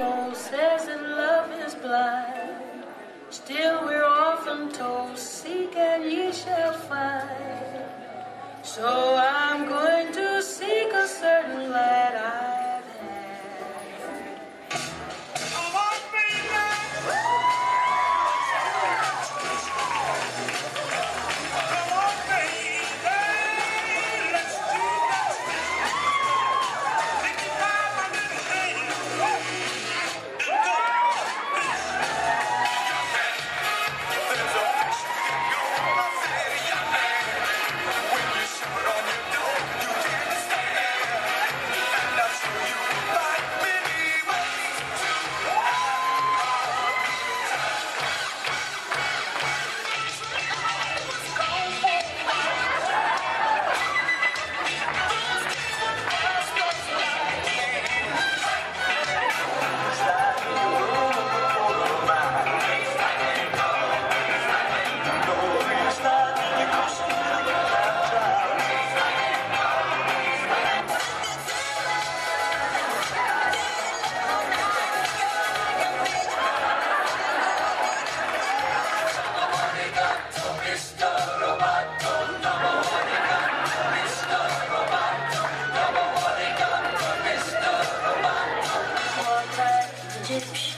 Old says that love is blind. Still we're often told, seek and ye shall find. So yapmış.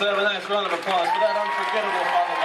Let's have a nice round of applause for that unforgettable moment.